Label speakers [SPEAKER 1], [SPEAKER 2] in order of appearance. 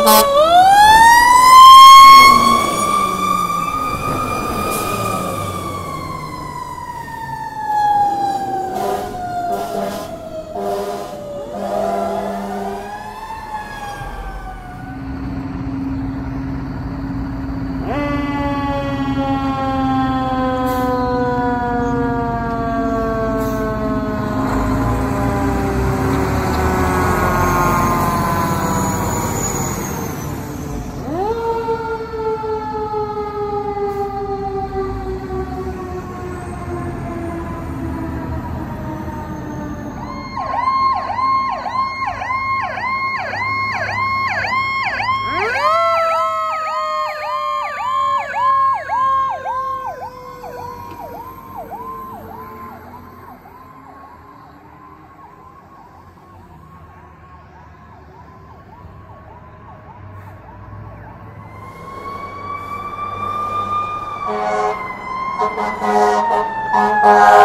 [SPEAKER 1] Thank Thank you.